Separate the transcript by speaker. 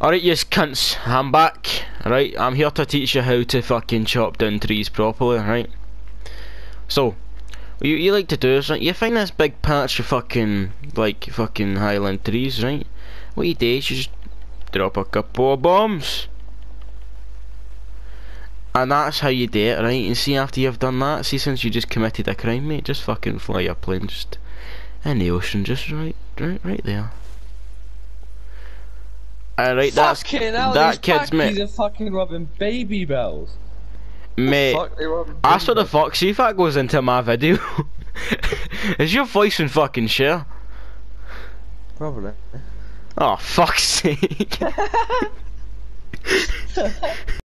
Speaker 1: Alright, you cunts, I'm back. Right, I'm here to teach you how to fucking chop down trees properly, right? So, what you, you like to do is, right, you find this big patch of fucking, like, fucking highland trees, right? What you do is you just drop a couple of bombs. And that's how you do it, right? And see after you've done that, see since you just committed a crime, mate, just fucking fly your plane just in the ocean, just right, right, right there. Alright, that's
Speaker 2: fucking hell,
Speaker 1: that kid's
Speaker 2: packies
Speaker 1: He's
Speaker 2: a fucking robbing baby bells.
Speaker 1: Mate,
Speaker 2: Fuck, they
Speaker 1: That's
Speaker 2: baby
Speaker 1: what the fuck. See if that goes into my video. Is your voice in fucking share?
Speaker 2: Probably.
Speaker 1: Oh fuck's sake.